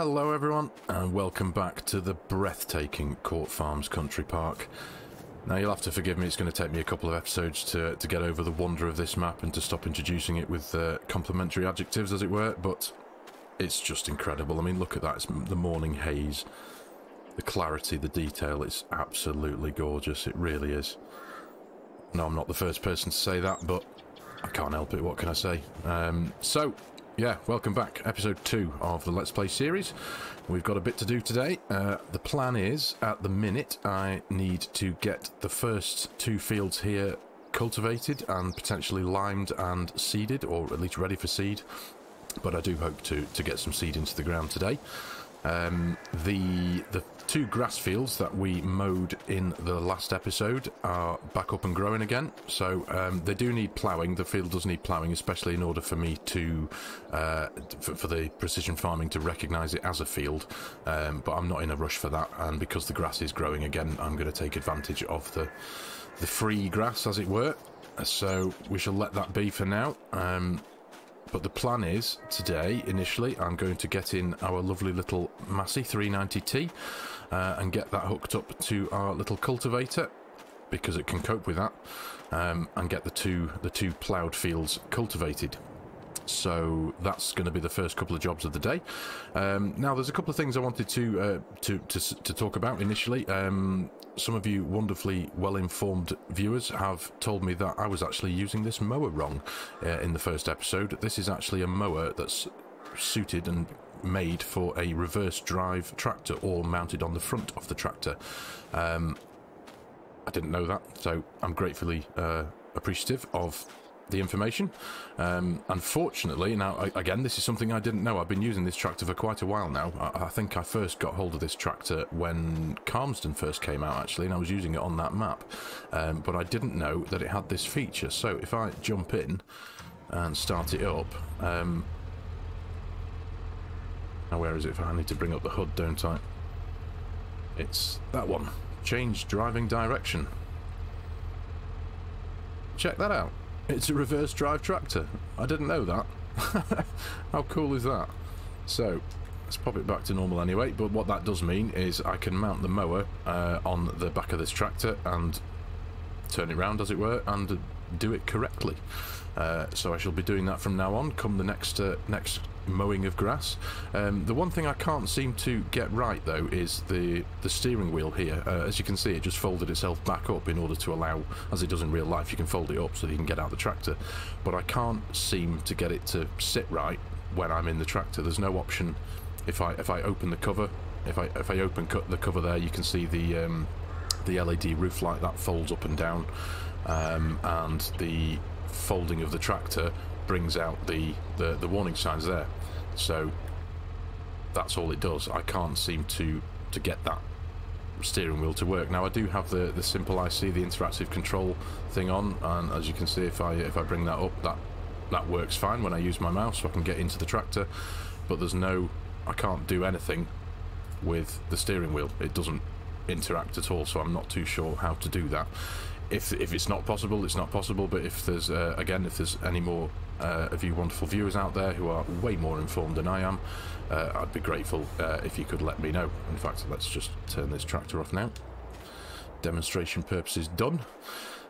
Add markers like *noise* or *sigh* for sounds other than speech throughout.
Hello everyone and welcome back to the breathtaking Court Farms Country Park. Now you'll have to forgive me, it's going to take me a couple of episodes to, to get over the wonder of this map and to stop introducing it with uh, complimentary adjectives as it were, but it's just incredible. I mean look at that, it's the morning haze, the clarity, the detail, it's absolutely gorgeous, it really is. No, I'm not the first person to say that, but I can't help it, what can I say? Um, so, yeah, welcome back. Episode 2 of the Let's Play series. We've got a bit to do today. Uh, the plan is, at the minute, I need to get the first two fields here cultivated and potentially limed and seeded, or at least ready for seed. But I do hope to, to get some seed into the ground today. Um, the the two grass fields that we mowed in the last episode are back up and growing again. So um, they do need ploughing. The field does need ploughing, especially in order for me to uh, for, for, the precision farming to recognise it as a field. Um, but I'm not in a rush for that, and because the grass is growing again, I'm going to take advantage of the the free grass, as it were. So we shall let that be for now. Um, but the plan is, today, initially, I'm going to get in our lovely little Massey 390T uh, and get that hooked up to our little cultivator because it can cope with that um, and get the two the two ploughed fields cultivated. So that's going to be the first couple of jobs of the day. Um, now, there's a couple of things I wanted to uh, to, to, to talk about initially. Um, some of you wonderfully well-informed viewers have told me that I was actually using this mower wrong uh, in the first episode. This is actually a mower that's suited and made for a reverse drive tractor or mounted on the front of the tractor. Um, I didn't know that, so I'm gratefully uh, appreciative of the information. Um, unfortunately, now again, this is something I didn't know. I've been using this tractor for quite a while now. I, I, think I first got hold of this tractor when Calmsden first came out, actually, and I was using it on that map. Um, but I didn't know that it had this feature. So if I jump in and start it up, um, now where is it? If I need to bring up the HUD, don't I? It's that one. Change driving direction. Check that out. It's a reverse drive tractor. I didn't know that. *laughs* How cool is that? So, let's pop it back to normal anyway, but what that does mean is I can mount the mower uh, on the back of this tractor and turn it round, as it were, and do it correctly. Uh, so I shall be doing that from now on, come the next uh, next mowing of grass. Um, the one thing I can't seem to get right though is the the steering wheel here. Uh, as you can see, it just folded itself back up in order to allow, as it does in real life, you can fold it up so you can get out the tractor. But I can't seem to get it to sit right when I'm in the tractor. There's no option. If I if I open the cover, if I if I open cut the cover there, you can see the um, the LED roof light that folds up and down, um, and the folding of the tractor brings out the, the, the warning signs there. So that's all it does. I can't seem to, to get that steering wheel to work. Now I do have the, the simple IC, the interactive control thing on, and as you can see if I if I bring that up, that that works fine when I use my mouse, so I can get into the tractor. But there's no, I can't do anything with the steering wheel. It doesn't interact at all, so I'm not too sure how to do that if if it's not possible, it's not possible. But if there's uh, again, if there's any more uh, of you wonderful viewers out there who are way more informed than I am, uh, I'd be grateful uh, if you could let me know. In fact, let's just turn this tractor off now. Demonstration purposes done.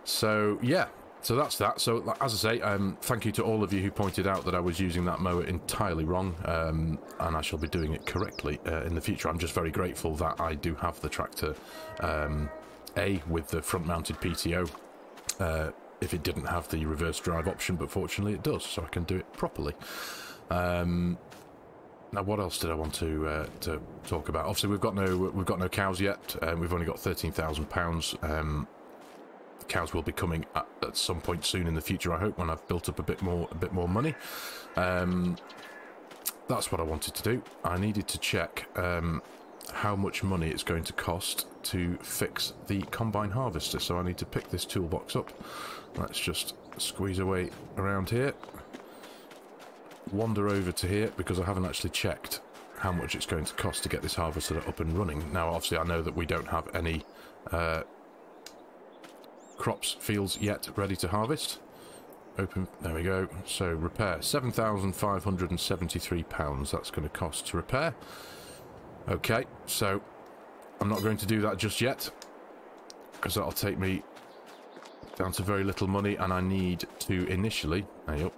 So yeah, so that's that. So as I say, um, thank you to all of you who pointed out that I was using that mower entirely wrong, um, and I shall be doing it correctly uh, in the future. I'm just very grateful that I do have the tractor. Um, a with the front mounted PTO uh, if it didn't have the reverse drive option, but fortunately it does, so I can do it properly. Um, now, what else did I want to uh, to talk about? Obviously, we've got no we've got no cows yet. Um, we've only got thirteen thousand um, pounds. Cows will be coming at, at, some point soon in the future. I hope when I've built up a bit more a bit more money. Um, that's what I wanted to do. I needed to check um, how much money it's going to cost to fix the combine harvester. So I need to pick this toolbox up. Let's just squeeze away around here. Wander over to here because I haven't actually checked how much it's going to cost to get this harvester up and running. Now, obviously, I know that we don't have any uh, crops, fields yet ready to harvest. open. There we go. So repair seven thousand five hundred and seventy-three pounds. That's going to cost to repair. Okay, so I'm not going to do that just yet because that'll take me down to very little money, and I need to initially. Hey up.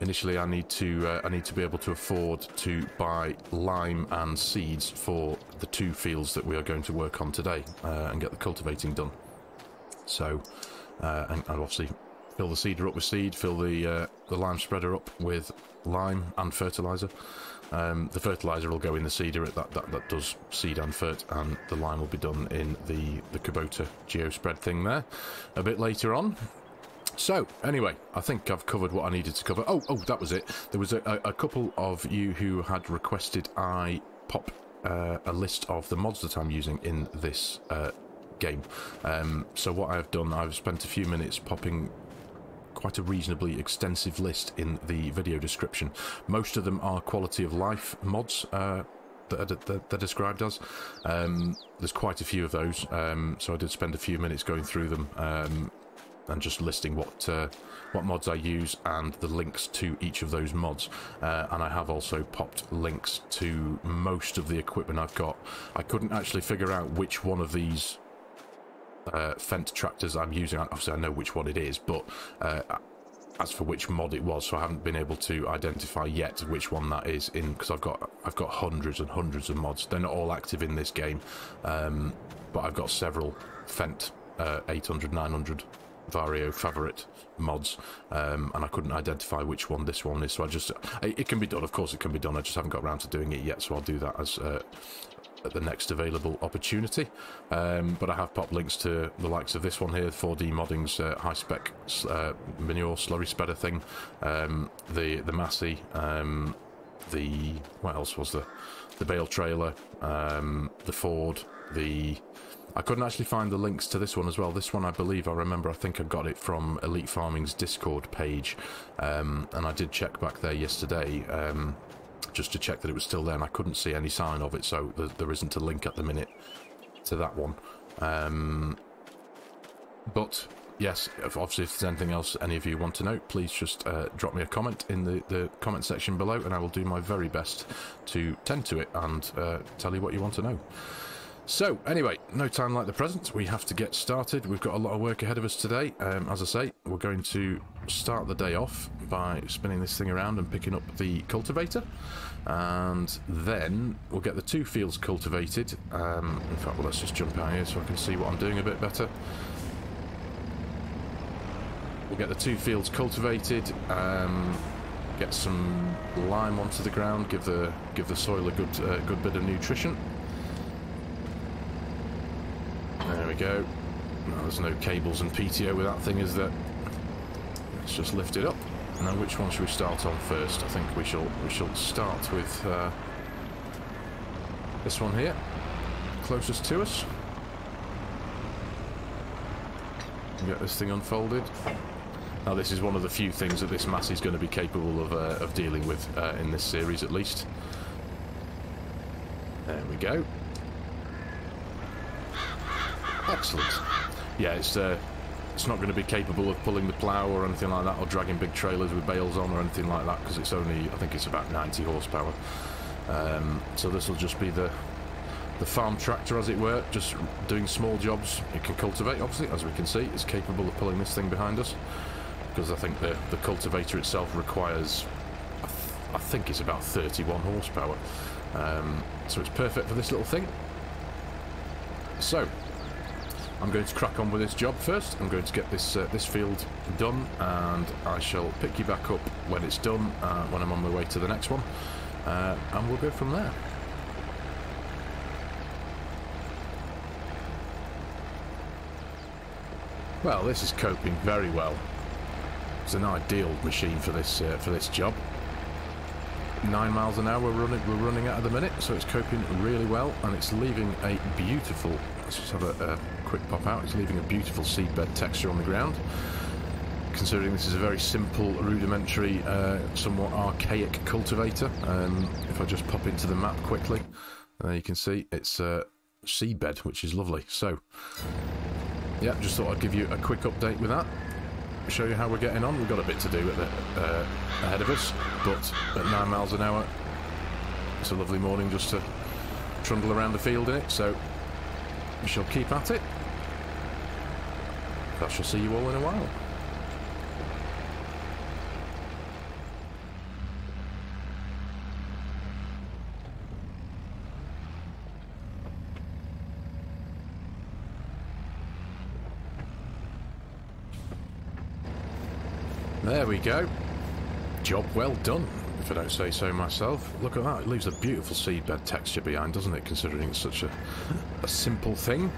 Initially, I need to uh, I need to be able to afford to buy lime and seeds for the two fields that we are going to work on today uh, and get the cultivating done. So, uh, and I'll obviously fill the seeder up with seed, fill the uh, the lime spreader up with lime and fertilizer. Um, the fertilizer will go in the seeder that, that that does seed and fert, and the lime will be done in the the Kubota geospread thing there a bit later on. So, anyway, I think I've covered what I needed to cover. Oh, oh, that was it. There was a, a, a couple of you who had requested I pop uh, a list of the mods that I'm using in this uh, game. Um, so what I've done, I've spent a few minutes popping quite a reasonably extensive list in the video description. Most of them are quality of life mods. Uh, that are, they're described as. Um, there's quite a few of those, um, so I did spend a few minutes going through them um, and just listing what uh, what mods I use and the links to each of those mods. Uh, and I have also popped links to most of the equipment I've got. I couldn't actually figure out which one of these uh, Fendt tractors I'm using. Obviously, I know which one it is, but uh, as for which mod it was, so I haven't been able to identify yet which one that is in because I've got I've got hundreds and hundreds of mods. They're not all active in this game, um, but I've got several Fendt uh, 800, 900 Vario favorite mods, um, and I couldn't identify which one this one is. So I just, it, it, can be done. Of course, it can be done. I just haven't got around to doing it yet. So I'll do that as uh, at the next available opportunity. Um, but I have popped links to the likes of this one here, 4D Modding's uh, high spec uh, manure slurry spreader thing, um, the the Massey, um, the what else was the the bale trailer, um, the Ford, the I couldn't actually find the links to this one as well. This one, I believe, I remember, I think I got it from Elite Farming's Discord page, um, and I did check back there yesterday um, just to check that it was still there, and I couldn't see any sign of it, so there, there isn't a link at the minute to that one. Um, but yes, obviously, if there's anything else any of you want to know, please just uh, drop me a comment in the, the comment section below, and I will do my very best to tend to it and uh, tell you what you want to know. So, anyway, no time like the present. We have to get started. We've got a lot of work ahead of us today. Um, as I say, we're going to start the day off by spinning this thing around and picking up the cultivator. And then we'll get the two fields cultivated. Um, in fact, well, let's just jump out here so I can see what I'm doing a bit better. We'll get the two fields cultivated. Um, get some lime onto the ground. Give the give the soil a good uh, good bit of nutrition. There we go. No, there's no cables and PTO with that thing, is there? Let's just lift it up. Now, which one should we start on first? I think we shall we shall start with uh, this one here, closest to us. Get this thing unfolded. Now, this is one of the few things that this mass is going to be capable of uh, of dealing with uh, in this series, at least. There we go. Excellent. Yeah, it's uh, it's not going to be capable of pulling the plough or anything like that, or dragging big trailers with bales on or anything like that, because it's only, I think it's about 90 horsepower. Um, so this will just be the the farm tractor, as it were, just doing small jobs. It can cultivate, obviously, as we can see. It's capable of pulling this thing behind us, because I think the, the cultivator itself requires, I, th I think it's about 31 horsepower. Um, so it's perfect for this little thing. So, I'm going to crack on with this job first. I'm going to get this uh, this field done, and I shall pick you back up when it's done, uh, when I'm on my way to the next one, uh, and we'll go from there. Well, this is coping very well. It's an ideal machine for this uh, for this job. Nine miles an hour we're running we're running at at the minute, so it's coping really well, and it's leaving a beautiful. Let's just have a, a quick pop out. It's leaving a beautiful seedbed texture on the ground. Considering this is a very simple, rudimentary, uh, somewhat archaic cultivator. Um, if I just pop into the map quickly, there you can see it's a seedbed, which is lovely. So, yeah, just thought I'd give you a quick update with that. show you how we're getting on. We've got a bit to do uh, ahead of us, but at 9 miles an hour, it's a lovely morning just to trundle around the field in it, so we shall keep at it. I shall see you all in a while. There we go. Job well done, if I don't say so myself. Look at that, it leaves a beautiful seedbed texture behind, doesn't it, considering it's such a, a simple thing.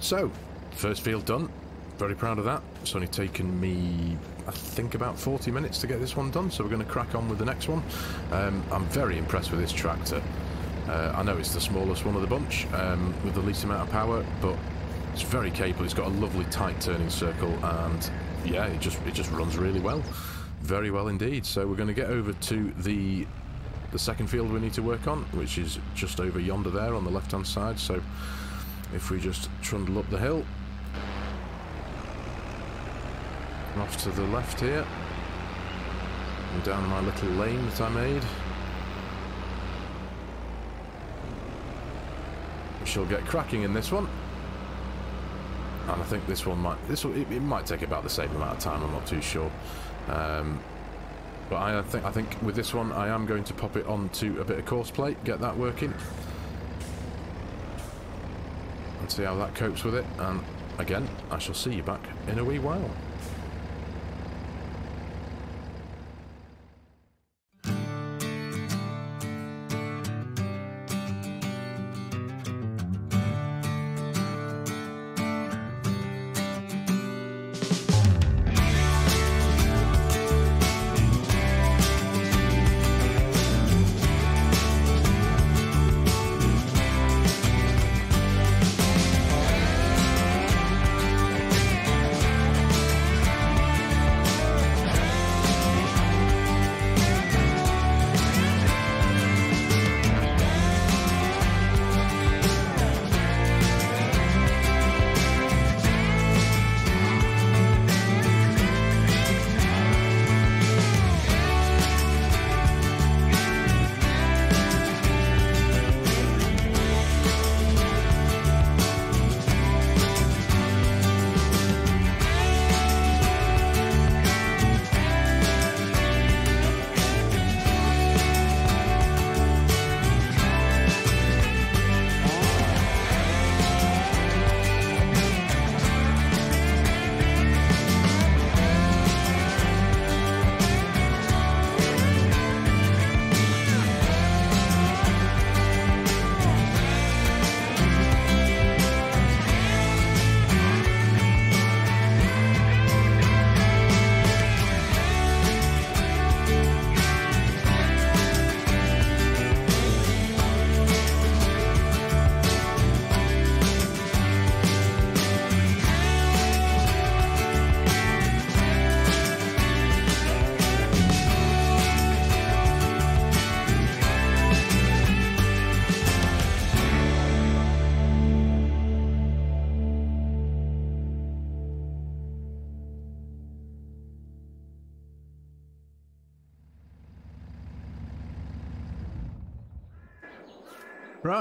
So, first field done. Very proud of that. It's only taken me, I think, about 40 minutes to get this one done, so we're going to crack on with the next one. Um, I'm very impressed with this tractor. Uh, I know it's the smallest one of the bunch, um, with the least amount of power, but it's very capable. It's got a lovely tight turning circle, and yeah, it just it just runs really well, very well indeed. So we're going to get over to the the second field we need to work on, which is just over yonder there on the left hand side. So if we just trundle up the hill, off to the left here, and down my little lane that I made. We shall get cracking in this one and I think this one might this it, it, might take about the same amount of time. I'm not too sure. Um, but I think I think with this one I am going to pop it onto a bit of Courseplay, get that working, and see how that copes with it. And again, I shall see you back in a wee while.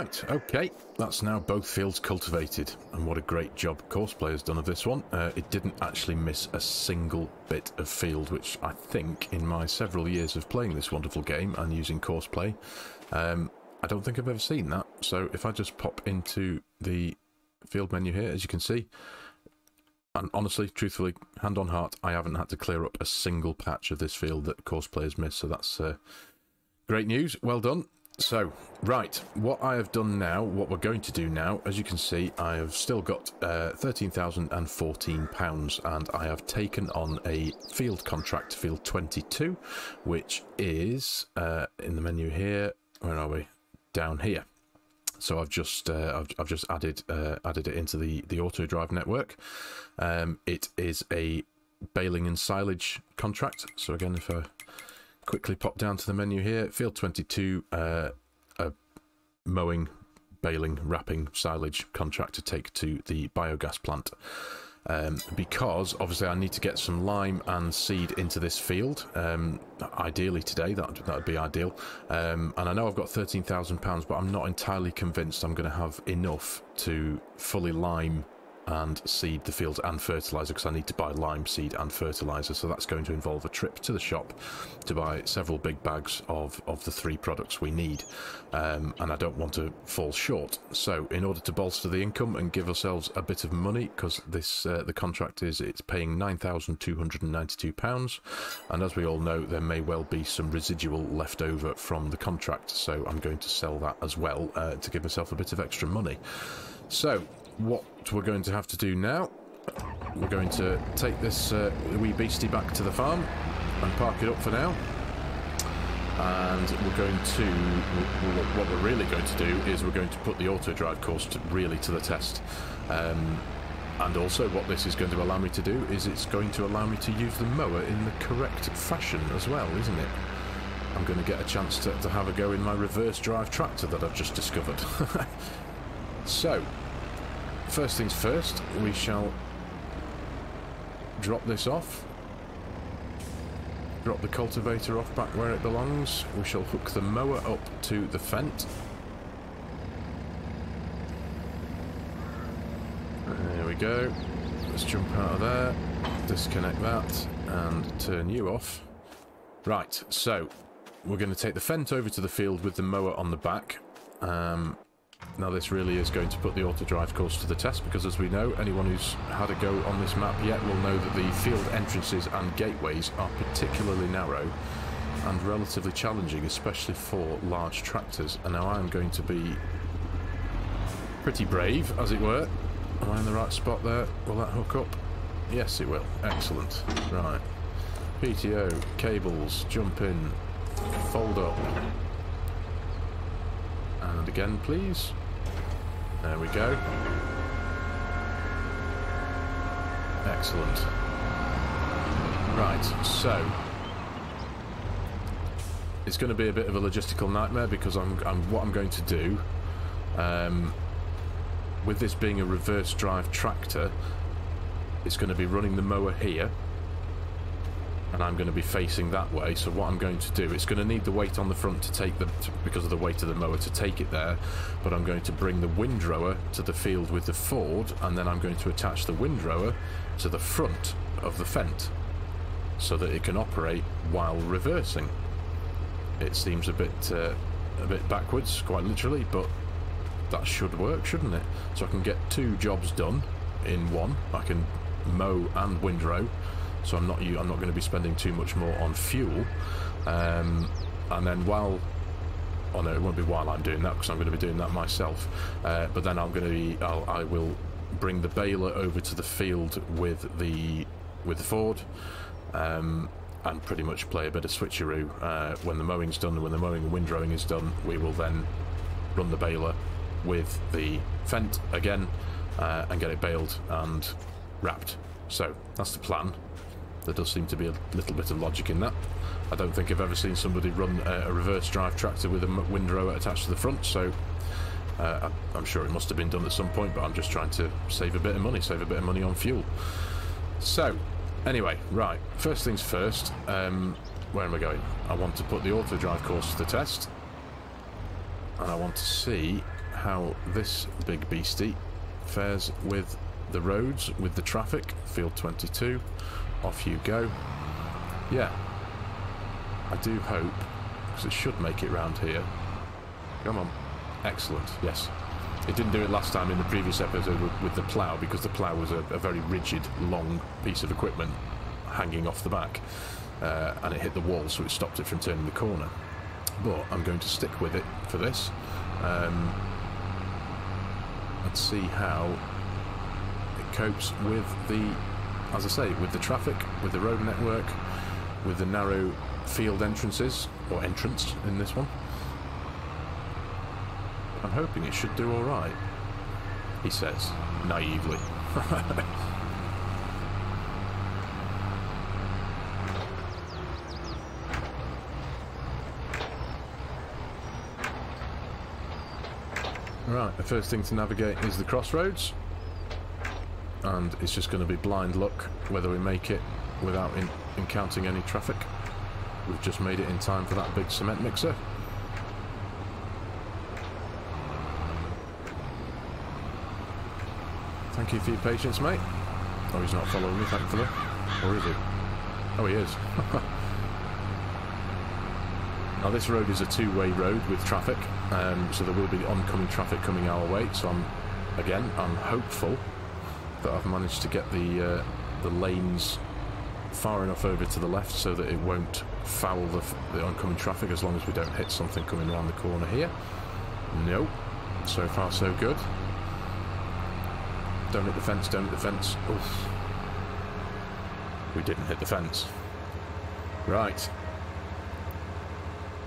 Right, okay, that's now both fields cultivated, and what a great job Courseplay has done of this one. Uh, it didn't actually miss a single bit of field, which I think, in my several years of playing this wonderful game and using Courseplay, um, I don't think I've ever seen that. So if I just pop into the field menu here, as you can see, and honestly, truthfully, hand on heart, I haven't had to clear up a single patch of this field that Courseplay has missed, so that's uh, great news. Well done. So, right, what I have done now, what we're going to do now, as you can see, I have still got uh, £13,014 and I have taken on a field contract, field 22, which is uh, in the menu here, where are we? Down here. So I've just uh, I've, I've just added uh, added it into the the auto drive network. Um, it is a baling and silage contract. So again, if I quickly pop down to the menu here. Field 22, uh, a mowing, baling, wrapping, silage contract to take to the biogas plant. um, because obviously I need to get some lime and seed into this field. Um, ideally today, that that would be ideal. Um, and I know I've got thirteen thousand pounds, but I'm not entirely convinced I'm going to have enough to fully lime and seed the fields and fertiliser because I need to buy lime seed and fertiliser so that's going to involve a trip to the shop to buy several big bags of, of the three products we need. Um, and I don't want to fall short. So in order to bolster the income and give ourselves a bit of money because this uh, the contract is it's paying £9,292 and as we all know there may well be some residual left over from the contract. So I'm going to sell that as well uh, to give myself a bit of extra money. So what we're going to have to do now, we're going to take this uh, wee beastie back to the farm and park it up for now. And we're going to, what we're really going to do is we're going to put the auto drive course to really to the test. Um, and also what this is going to allow me to do is it's going to allow me to use the mower in the correct fashion as well, isn't it? I'm going to get a chance to, to have a go in my reverse drive tractor that I've just discovered. *laughs* so, First things first, we shall drop this off. Drop the cultivator off back where it belongs. We shall hook the mower up to the Fendt. There we go. Let's jump out of there, disconnect that, and turn you off. Right, so we're going to take the Fendt over to the field with the mower on the back. Um, now this really is going to put the auto drive course to the test because as we know, anyone who's had a go on this map yet will know that the field entrances and gateways are particularly narrow and relatively challenging, especially for large tractors. And now I'm going to be pretty brave, as it were. Am I in the right spot there? Will that hook up? Yes, it will. Excellent. Right. PTO, cables, jump in, fold up. And again, please. There we go. Excellent. Right, so it's going to be a bit of a logistical nightmare because I'm, I'm what I'm going to do um, with this being a reverse drive tractor it's going to be running the mower here and I'm going to be facing that way. So what I'm going to do it's going to need the weight on the front to take the to, because of the weight of the mower to take it there but I'm going to bring the windrower to the field with the Ford and then I'm going to attach the windrower to the front of the Fendt so that it can operate while reversing. It seems a bit uh, a bit backwards quite literally but that should work shouldn't it? So I can get two jobs done in one. I can mow and windrow so I'm not you. I'm not going to be spending too much more on fuel. Um, and then while oh no, it won't be while I'm doing that because I'm going to be doing that myself. Uh, but then I'm going to be I'll, I will bring the baler over to the field with the with the Ford. Um, and pretty much play a bit of switcheroo. Uh, when the mowing's done, when the mowing and windrowing is done, we will then run the baler with the Fendt again uh, and get it baled and wrapped. So that's the plan. There does seem to be a little bit of logic in that. I don't think I've ever seen somebody run a, a reverse drive tractor with a windrower attached to the front, so uh, I'm sure it must have been done at some point, but I'm just trying to save a bit of money, save a bit of money on fuel. So, anyway, right, first things first, um, where am I going? I want to put the auto drive course to the test, and I want to see how this big beastie fares with the roads, with the traffic, field 22, off you go. Yeah. I do hope, because it should make it round here. Come on. Excellent, yes. It didn't do it last time in the previous episode with, the plough, because the plough was a, a, very rigid, long piece of equipment hanging off the back. Uh, and it hit the wall, so it stopped it from turning the corner. But I'm going to stick with it for this. Um, let's see how it copes with the as I say, with the traffic, with the road network, with the narrow field entrances, or entrance in this one. I'm hoping it should do alright, he says, naively. *laughs* Right, the first thing to navigate is the crossroads. And it's just going to be blind luck whether we make it without in encountering any traffic. We've just made it in time for that big cement mixer. Thank you for your patience, mate. Oh, he's not following me, thankfully. Or is he? Oh, he is. *laughs* now, this road is a two-way road with traffic, um, so there will be oncoming traffic coming our way. So I'm, again, I'm hopeful that I've managed to get the uh, the lanes far enough over to the left so that it won't foul the, the oncoming traffic as long as we don't hit something coming around the corner here. No. So far, so good. Don't hit the fence, don't hit the fence. Oof. We didn't hit the fence. Right.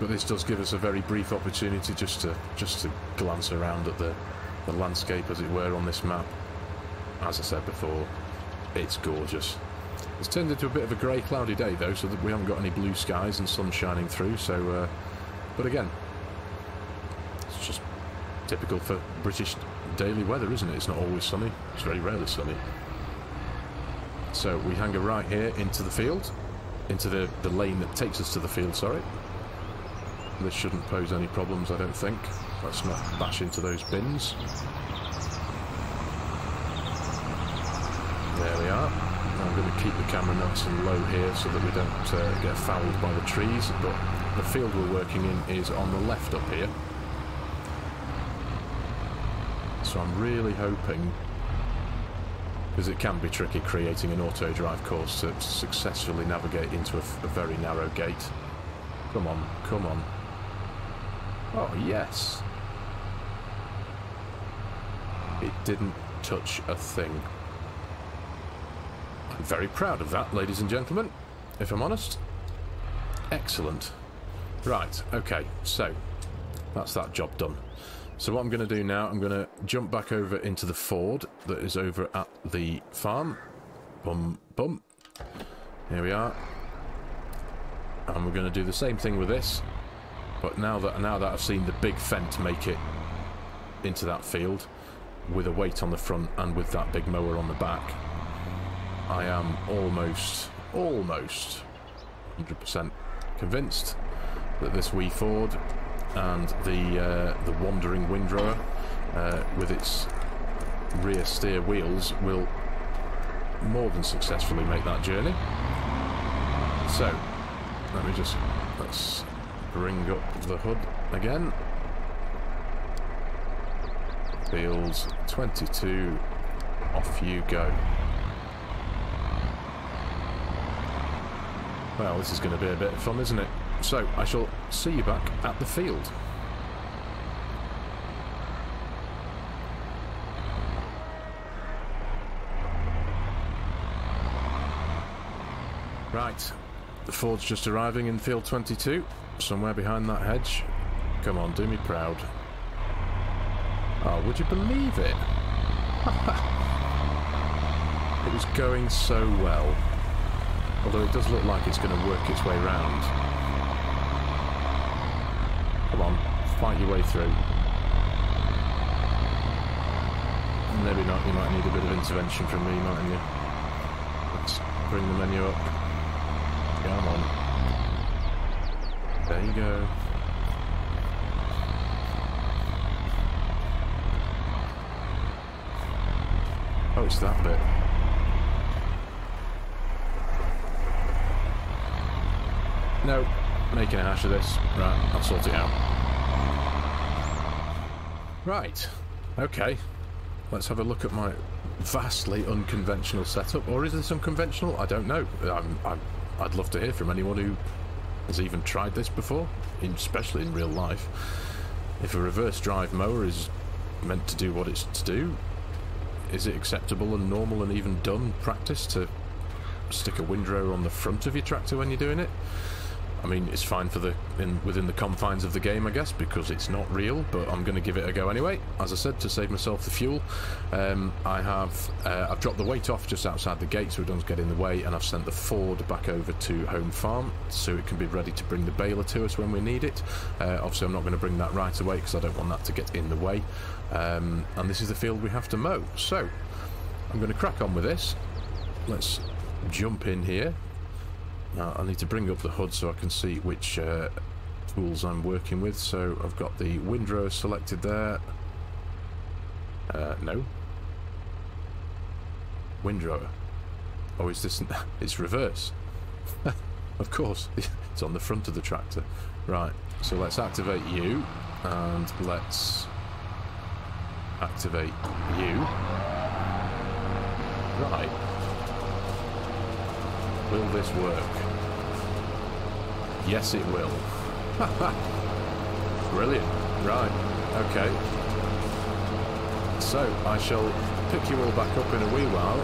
But this does give us a very brief opportunity just to just to glance around at the, the landscape as it were on this map. As I said before, it's gorgeous. It's turned into a bit of a grey cloudy day though, so that we haven't got any blue skies and sun shining through, so uh, but again, it's just typical for British daily weather, isn't it? It's not always sunny. It's very rarely sunny. So we hang a right here into the field, into the, the lane that takes us to the field, sorry. This shouldn't pose any problems, I don't think. Let's not bash into those bins. There we are. I'm going to keep the camera nice and low here so that we don't uh, get fouled by the trees, but the field we're working in is on the left up here. So I'm really hoping, because it can be tricky creating an auto drive course to successfully navigate into a, a very narrow gate. Come on, come on. Oh, yes. It didn't touch a thing. I'm very proud of that, ladies and gentlemen, if I'm honest. Excellent. Right, okay, so that's that job done. So what I'm going to do now, I'm going to jump back over into the Ford that is over at the farm. Bum, bum. Here we are. And we're going to do the same thing with this. But now that now that I've seen the big Fendt make it into that field with a weight on the front and with that big mower on the back, I am almost, almost 100% convinced that this wee Ford and the uh, the wandering windrower uh, with its rear steer wheels will more than successfully make that journey. So, let me just let's bring up the hood again. Fields 22, off you go. Well, this is going to be a bit of fun, isn't it? So, I shall see you back at the field. Right, the Ford's just arriving in field 22, somewhere behind that hedge. Come on, do me proud. Oh, would you believe it? *laughs* it was going so well. Although it does look like it's going to work its way round. Come on, fight your way through. Maybe not, you might need a bit of intervention from me, mightn't you? Let's bring the menu up. Come on. There you go. Oh, it's that bit. No, making a hash of this. Right, I'll sort it out. Right, okay. Let's have a look at my vastly unconventional setup. Or is this unconventional? I don't know. I'm, I'm, I'd love to hear from anyone who has even tried this before, especially in real life. If a reverse drive mower is meant to do what it's to do, is it acceptable and normal and even done practice to stick a windrow on the front of your tractor when you're doing it? I mean, it's fine for the in within the confines of the game, I guess, because it's not real. But I'm going to give it a go anyway. As I said, to save myself the fuel, um, I have uh, I've dropped the weight off just outside the gate so it doesn't get in the way, and I've sent the Ford back over to home farm so it can be ready to bring the baler to us when we need it. Uh, obviously, I'm not going to bring that right away because I don't want that to get in the way. Um, and this is the field we have to mow. So I'm going to crack on with this. Let's jump in here. Now, I need to bring up the HUD so I can see which uh, tools I'm working with. So I've got the windrow selected there. Uh, no. Windrower. Oh, is this... *laughs* It's reverse. *laughs* of course. *laughs* It's on the front of the tractor. Right. So let's activate you. And let's activate you. Right. Will this work? Yes, it will. *laughs* Brilliant. Right. Okay. So, I shall pick you all back up in a wee while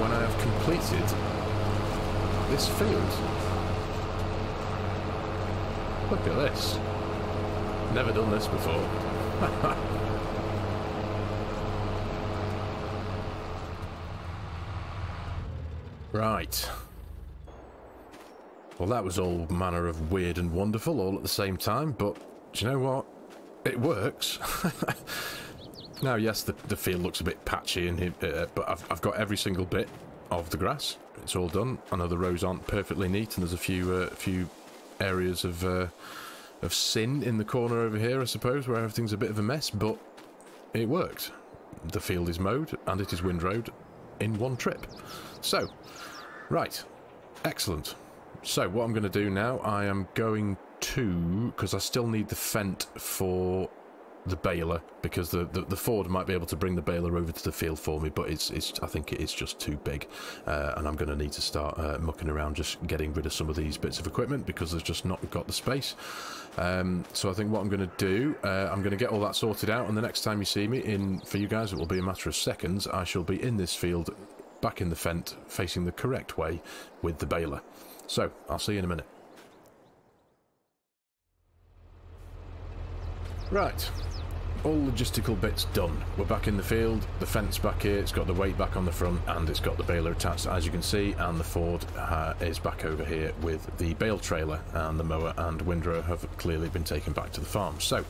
when I have completed this field. Look at this. Never done this before. *laughs* Right. Well, that was all manner of weird and wonderful all at the same time, but do you know what? It works. *laughs* now, yes, the, the field looks a bit patchy, and uh, but I've, I've got every single bit of the grass. It's all done. I know the rows aren't perfectly neat, and there's a few uh, few areas of uh, of sin in the corner over here, I suppose, where everything's a bit of a mess, but it worked. The field is mowed, and it is windrowed in one trip. So, right, excellent. So, what I'm going to do now, I am going to, because I still need the Fendt for the baler because the, the, the Ford might be able to bring the baler over to the field for me, but it's it's I think it is just too big, uh, and I'm going to need to start uh, mucking around just getting rid of some of these bits of equipment because there's just not got the space. Um, so I think what I'm going to do, uh, I'm going to get all that sorted out, and the next time you see me in for you guys, it will be a matter of seconds. I shall be in this field back in the Fendt, facing the correct way with the baler. So, I'll see you in a minute. Right, all logistical bits done. We're back in the field, the Fendt's back here, it's got the weight back on the front and it's got the baler attached as you can see and the Ford uh, is back over here with the bale trailer and the mower and windrow have clearly been taken back to the farm. So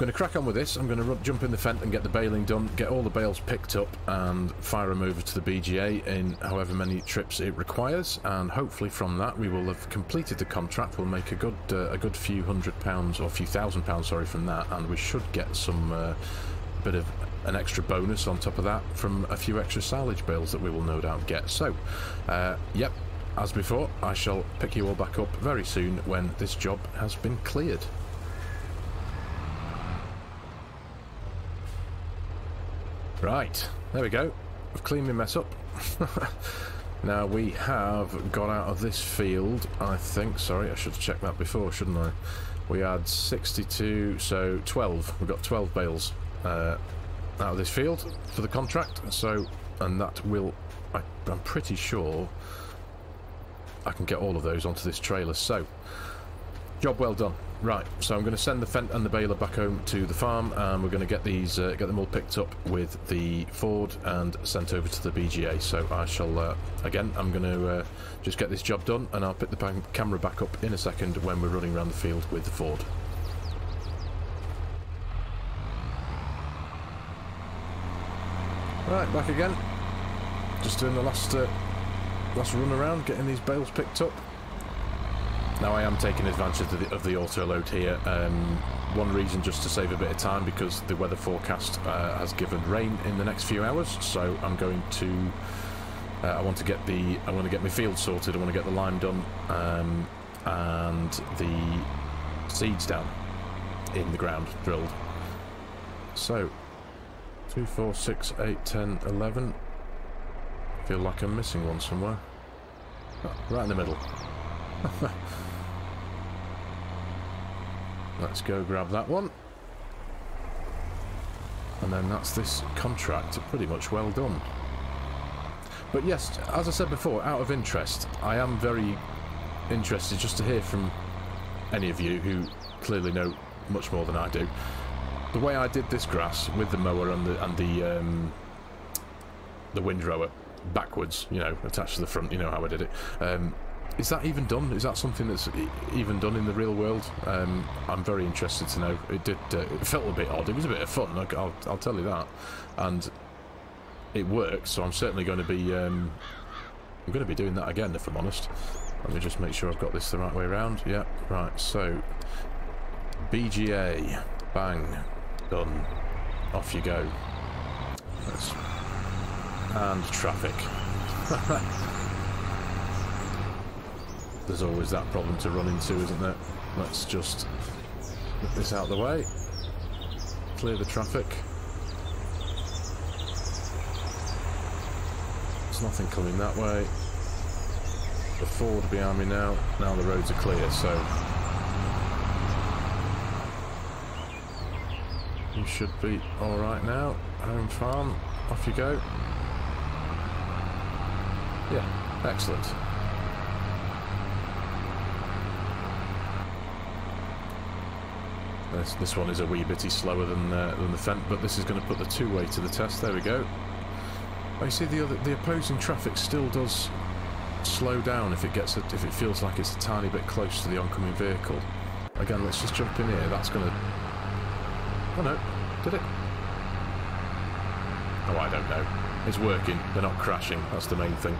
going to crack on with this. I'm going to jump in the Fendt and get the baling done, get all the bales picked up and fire them over to the BGA in however many trips it requires. And hopefully from that we will have completed the contract. We'll make a good uh, a good few hundred pounds or a few thousand pounds, sorry, from that. And we should get some uh, bit of an extra bonus on top of that from a few extra silage bales that we will no doubt get. So, uh, yep, as before, I shall pick you all back up very soon when this job has been cleared. Right, there we go. I've cleaned my mess up. *laughs* now we have got out of this field, I think. Sorry, I should have checked that before, shouldn't I? We had 62, so 12. We've got 12 bales uh, out of this field for the contract. So, and that will, I, I'm pretty sure I can get all of those onto this trailer. So, job well done. Right, so I'm going to send the Fendt and the baler back home to the farm, and we're going to get these, uh, get them all picked up with the Ford and sent over to the BGA. So I shall, uh, again, I'm going to uh, just get this job done, and I'll pick the camera back up in a second when we're running around the field with the Ford. Right, back again. Just doing the last uh, last run around, getting these bales picked up. Now I am taking advantage of the, of the auto load here. Um, one reason just to save a bit of time because the weather forecast uh, has given rain in the next few hours. So I'm going to. Uh, I want to get the. I want to get my field sorted. I want to get the lime done um, and the seeds down in the ground drilled. So, two, four, six, eight, ten, eleven. Feel like I'm missing one somewhere. Oh, right in the middle. *laughs* Let's go grab that one. And then that's this contract pretty much well done. But yes, as I said before, out of interest, I am very interested just to hear from any of you who clearly know much more than I do. The way I did this grass with the mower and the and the um, the windrower backwards, you know, attached to the front, you know how I did it. Um, is that even done? Is that something that's even done in the real world? Um, I'm very interested to know. It did. Uh, it felt a bit odd. It was a bit of fun. I'll, I'll tell you that. And it worked, so I'm certainly going to be um, I'm going to be doing that again if I'm honest. Let me just make sure I've got this the right way around. Yeah, right. So BGA, bang, done. Off you go. And traffic. *laughs* There's always that problem to run into, isn't there? Let's just get this out of the way. Clear the traffic. There's nothing coming that way. The Ford behind me now. Now the roads are clear, so... You should be alright now. Home farm. Off you go. Yeah, excellent. This, this one is a wee bitty slower than than the Fendt, but this is going to put the two-way to the test. There we go. Oh, you see, the other, the opposing traffic still does slow down if it gets a, if it feels like it's a tiny bit close to the oncoming vehicle. Again, let's just jump in here. That's going to. Oh no, did it? Oh, I don't know. It's working. They're not crashing. That's the main thing.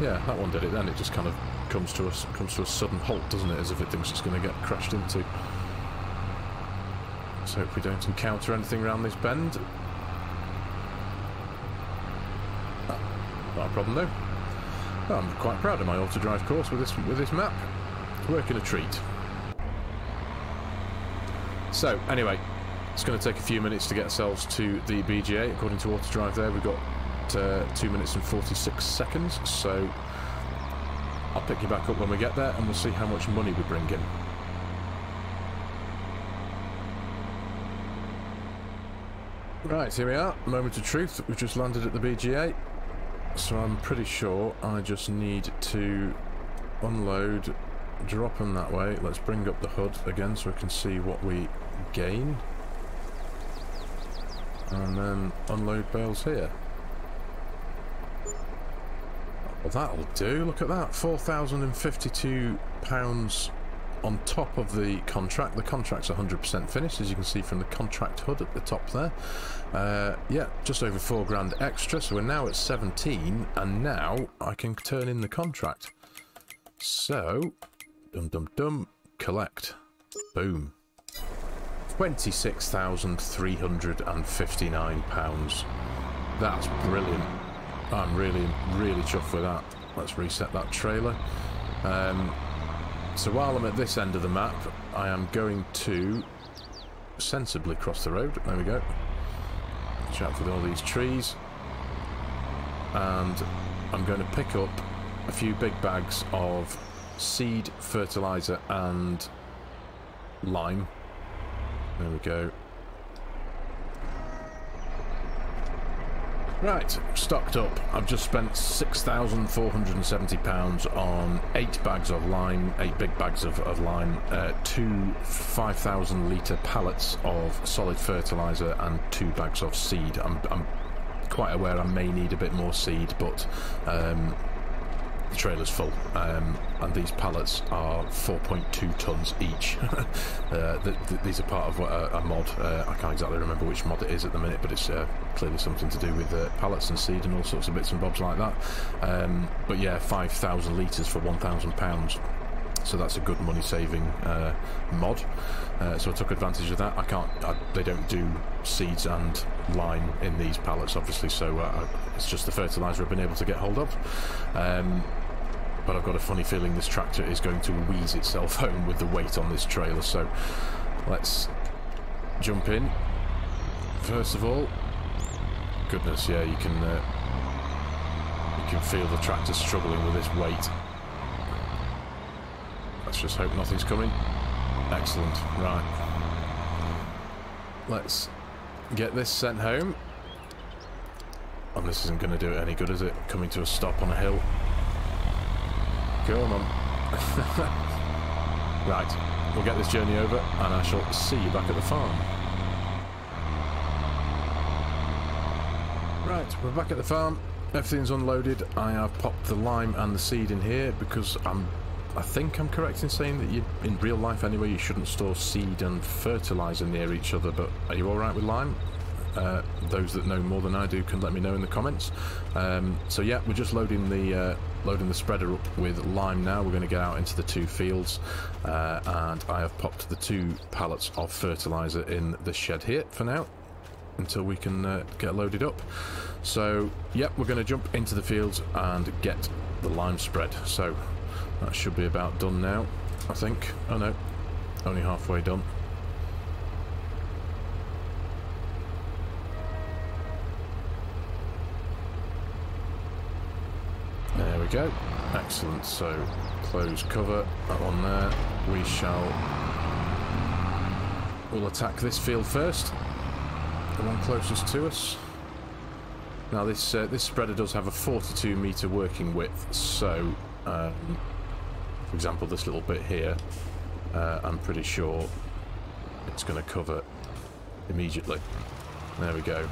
Yeah, that one did it. Then it just kind of comes to a comes to a sudden halt, doesn't it? As if it thinks it's going to get crashed into. Let's hope we don't encounter anything around this bend. Not a problem though. Well, I'm quite proud of my auto-drive course with this with this map. Working a treat. So, anyway, it's going to take a few minutes to get ourselves to the BGA. According to auto-drive there, we've got uh, 2 minutes and 46 seconds, so I'll pick you back up when we get there and we'll see how much money we bring in. Right, here we are. Moment of truth. We've just landed at the BGA. So I'm pretty sure I just need to unload, drop them that way. Let's bring up the HUD again so we can see what we gain. And then unload bales here. Well, that'll do. Look at that. £4,052 on top of the contract. The contract's 100% finished, as you can see from the contract HUD at the top there. Uh, yeah, just over four grand extra, so we're now at 17, and now I can turn in the contract. So, dum dum dum, collect. Boom. £26,359. That's brilliant. I'm really, really chuffed with that. Let's reset that trailer. Um, so while I'm at this end of the map, I am going to sensibly cross the road. There we go. Watch out for all these trees. And I'm going to pick up a few big bags of seed, fertiliser and lime. There we go. Right, stocked up. I've just spent £6,470 on eight bags of lime, eight big bags of, of lime, uh, two 5,000 litre pallets of solid fertiliser, and two bags of seed. I'm, I'm, quite aware I may need a bit more seed, but um, the trailer's full, um, and these pallets are 4.2 tons each. *laughs* uh, the, the, these are part of a, a mod. Uh, I can't exactly remember which mod it is at the minute, but it's uh, clearly something to do with uh, pallets and seed and all sorts of bits and bobs like that. Um, but yeah, 5,000 litres for 1,000 pounds so that's a good money saving uh, mod. Uh, so I took advantage of that. I can't, I, they don't do seeds and lime in these pallets, obviously, so uh, it's just the fertiliser I've been able to get hold of. Um, but I've got a funny feeling this tractor is going to wheeze itself *laughs* home with the weight on this trailer, so let's jump in. First of all, goodness, yeah, you can uh, you can feel the tractor struggling with this weight. Let's just hope nothing's coming. Excellent. Right. Let's get this sent home. And this isn't going to do it any good, is it? Coming to a stop on a hill. Go on. *laughs* right. We'll get this journey over and I shall see you back at the farm. Right, we're back at the farm. Everything's unloaded. I have popped the lime and the seed in here because I'm I think I'm correct in saying that you, in real life anyway, you shouldn't store seed and fertiliser near each other, but are you alright with lime? Uh, those that know more than I do can let me know in the comments. Um, so yeah, we're just loading the uh, loading the spreader up with lime now. We're going to get out into the two fields, uh, and I have popped the two pallets of fertilizer in the shed here for now until we can uh, get loaded up. So, yep, we're going to jump into the fields and get the lime spread. So, that should be about done now, I think. Oh no, only halfway done. There we go. Excellent. So, close cover, that one there. We shall... We'll attack this field first the one closest to us. Now this uh, this spreader does have a 42 meter working width, so um, for example this little bit here, uh, I'm pretty sure it's going to cover immediately. There we go.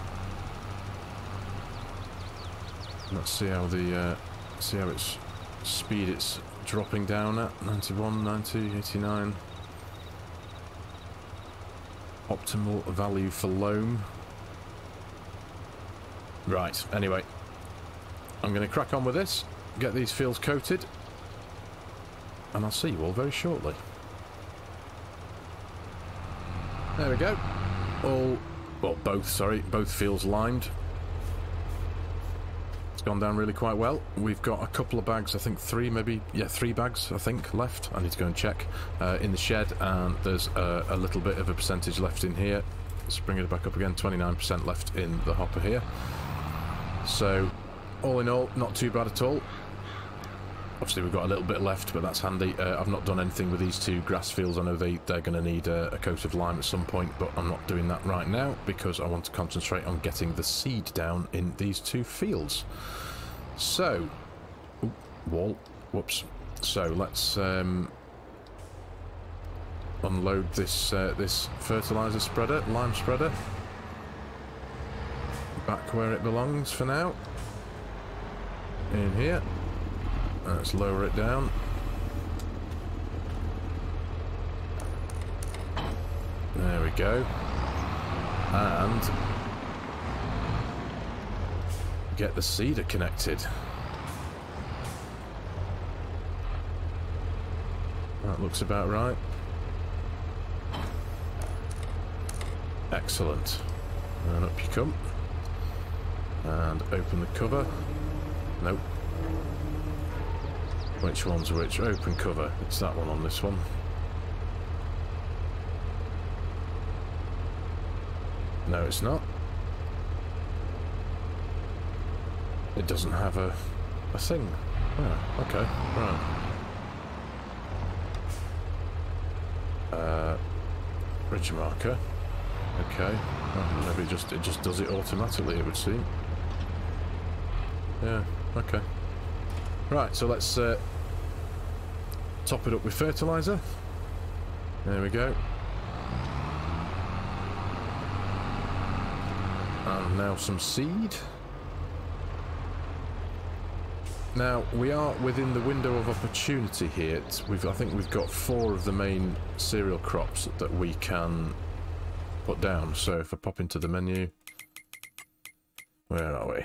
Let's see how the uh, see how its speed it's dropping down at 91, 90, 89. Optimal value for loam Right, anyway. I'm going to crack on with this, get these fields coated, and I'll see you all very shortly. There we go. All, well, both, sorry, both fields limed. Gone down really quite well. We've got a couple of bags, I think three, maybe, yeah, three bags, I think, left. I need to go and check uh, in the shed, and there's a, a little bit of a percentage left in here. Let's bring it back up again, 29% left in the hopper here. So, all in all, not too bad at all. Obviously, we've got a little bit left, but that's handy. Uh, I've not done anything with these two grass fields. I know they, they're going to need a, a, coat of lime at some point, but I'm not doing that right now because I want to concentrate on getting the seed down in these two fields. So, ooh, wall, whoops. So, let's um, unload this, uh, this fertiliser spreader, lime spreader back where it belongs for now. In here. Let's lower it down. There we go. And get the seeder connected. That looks about right. Excellent. And up you come. And open the cover. Nope. Which one's which? Open cover. It's that one on this one. No, it's not. It doesn't have a, a thing. Oh, okay, right. Uh, ridge marker. Okay. Maybe it just it just does it automatically. It would seem. Yeah, okay. Right, so let's uh, top it up with fertiliser. There we go. And now some seed. Now, we are within the window of opportunity here. We've, I think we've got four of the main cereal crops that we can put down. So if I pop into the menu, where are we?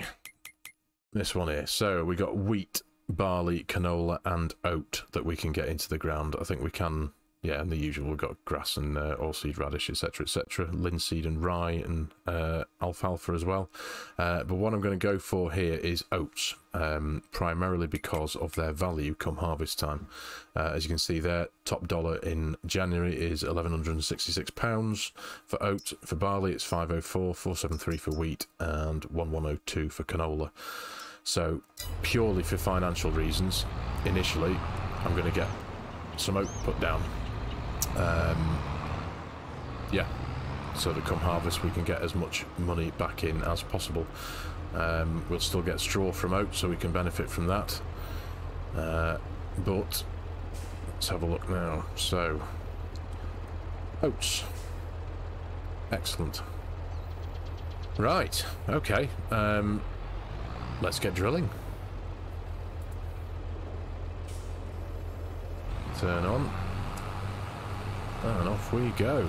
This one here. So we got wheat, barley, canola, and oat that we can get into the ground. I think we can, yeah, and the usual. We've got grass and uh, oilseed radish, etc., etc., linseed and rye and uh, alfalfa as well. Uh, but what I'm going to go for here is oats, um, primarily because of their value come harvest time. Uh, as you can see there, top dollar in January is £1,166 for oat. For barley, it's 504 473 for wheat, and 1102 for canola. So, purely for financial reasons, initially, I'm going to get some oat put down. Um, yeah, so that come harvest we can get as much money back in as possible. Um, we'll still get straw from oat, so we can benefit from that. Uh, but let's have a look now. So, oats. Excellent. Right, okay. Um, Let's get drilling. Turn on. And off we go.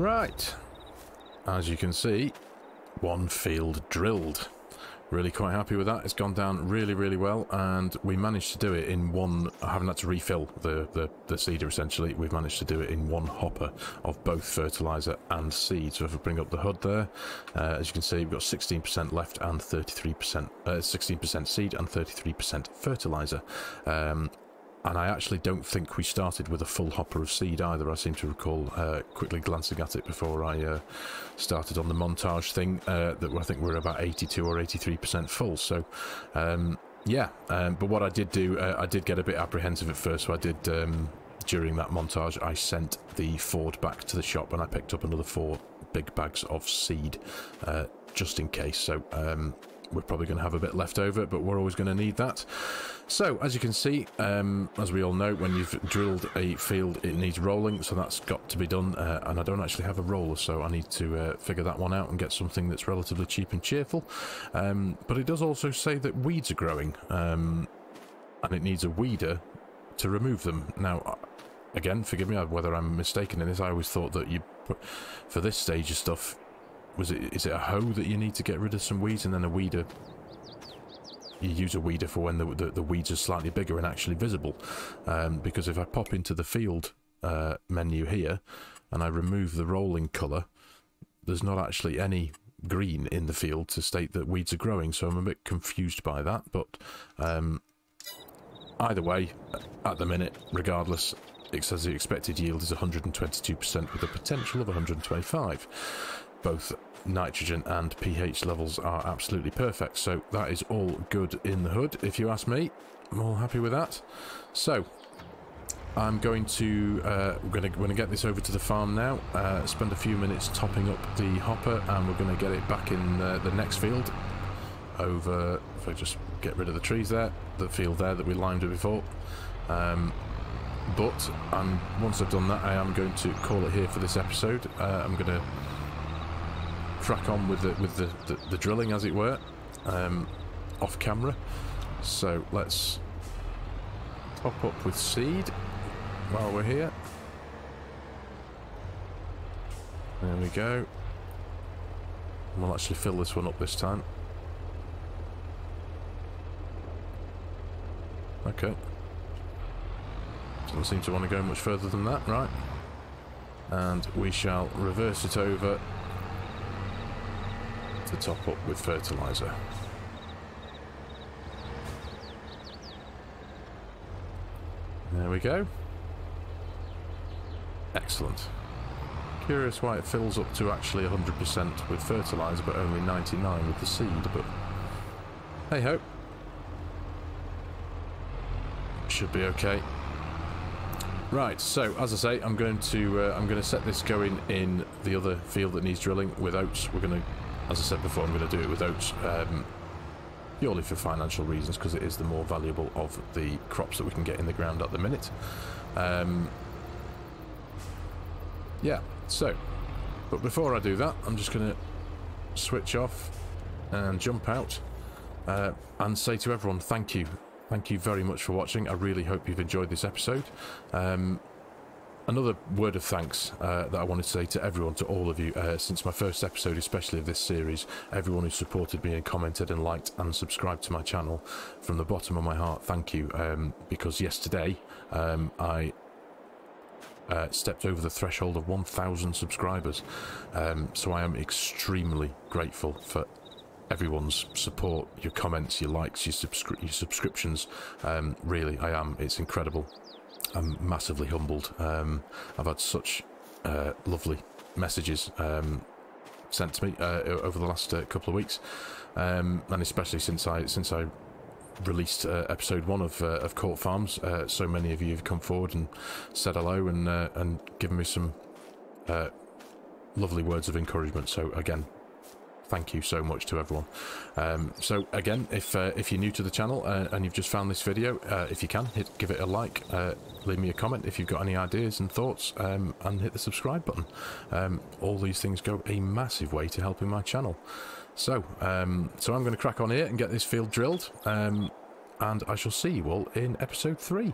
Right. As you can see, one field drilled. Really quite happy with that. It's gone down really, really well, and we managed to do it in one. I haven't had to refill the, the, the seeder essentially. We've managed to do it in one hopper of both fertilizer and seed. So if we bring up the HUD there, uh, as you can see, we've got 16% left and 33%, uh, 16% seed and 33% fertilizer. Um, and I actually don't think we started with a full hopper of seed either. I seem to recall uh, quickly glancing at it before I uh, started on the montage thing uh, that I think we are about 82 or 83% full. So, um, yeah. Um, but what I did do, uh, I did get a bit apprehensive at first. So I did, um, during that montage, I sent the Ford back to the shop and I picked up another four big bags of seed uh, just in case. So, um, we're probably going to have a bit left over, but we're always going to need that. So, as you can see, um, as we all know, when you've drilled a field, it needs rolling, so that's got to be done, uh, and I don't actually have a roller, so I need to uh, figure that one out and get something that's relatively cheap and cheerful. Um, but it does also say that weeds are growing, um, and it needs a weeder to remove them. Now, again, forgive me whether I'm mistaken in this, I always thought that you, for this stage of stuff, was it is it a hoe that you need to get rid of some weeds and then a weeder? You use a weeder for when the, the, the weeds are slightly bigger and actually visible. Um, because if I pop into the field uh, menu here and I remove the rolling colour there's not actually any green in the field to state that weeds are growing so I'm a bit confused by that but um, either way at the minute regardless it says the expected yield is 122% with a potential of 125 both nitrogen and pH levels are absolutely perfect. So that is all good in the hood, if you ask me. I'm all happy with that. So I'm going to uh, we're going to, get this over to the farm now. Uh, spend a few minutes topping up the hopper, and we're going to get it back in the next field. Over, if I just get rid of the trees there, the field there that we limed it before. Um, but um, once I've done that, I am going to call it here for this episode. Uh, I'm going to crack on with the with the, the, the drilling, as it were, um, off camera. So let's top up with seed while we're here. There we go. We'll actually fill this one up this time. Okay. Doesn't seem to want to go much further than that, right? And we shall reverse it over to top up with fertiliser. There we go. Excellent. Curious why it fills up to actually 100% with fertiliser but only 99 with the seed, but hey ho. Should be okay. Right, so as I say, I'm going to uh, I'm going to set this going in the other field that needs drilling with oats. We're going to as I said before, I'm going to do it with oats, um, purely for financial reasons, because it is the more valuable of the crops that we can get in the ground at the minute. Um, yeah, so, but before I do that, I'm just going to switch off and jump out uh, and say to everyone, thank you. Thank you very much for watching. I really hope you've enjoyed this episode. Um, another word of thanks uh, that I wanted to say to everyone, to all of you, uh, since my first episode, especially of this series, everyone who supported me and commented and liked and subscribed to my channel, from the bottom of my heart, thank you. Um, because yesterday um, I uh, stepped over the threshold of 1,000 subscribers, um, so I am extremely grateful for everyone's support, your comments, your likes, your, subscri your subscriptions. Um, really, I am. It's incredible. I'm massively humbled. Um, I've had such uh, lovely messages um, sent to me uh, over the last uh, couple of weeks, um, and especially since I since I released uh, episode one of uh, of Court Farms. Uh, so many of you have come forward and said hello and and given me some lovely words of encouragement. So again, thank you so much to everyone. Um, so again, if uh, if you're new to the channel uh, and you've just found this video, uh, if you can, hit, give it a like, uh, leave me a comment if you've got any ideas and thoughts, um, and hit the subscribe button. Um, all these things go a massive way to helping my channel. So, um, so I'm going to crack on here and get this field drilled, um, and I shall see you all in episode three.